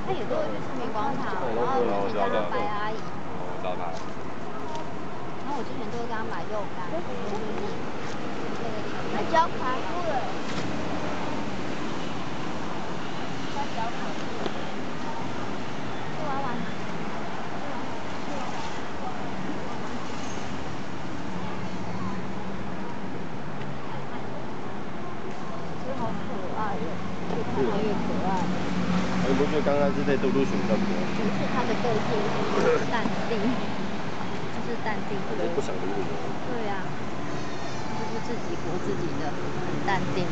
他也都会去市民广场，然后之前跟他白阿姨，我找他。然后我之前都是跟他买肉干，那脚卡住了。他脚卡住了。去玩玩。这好可爱，越看它越可爱。你不觉得刚刚是在嘟嘟熊比较多？是他的个性，淡定，就是淡定。它就不想理你。对呀，就是自己活自己的，很淡定。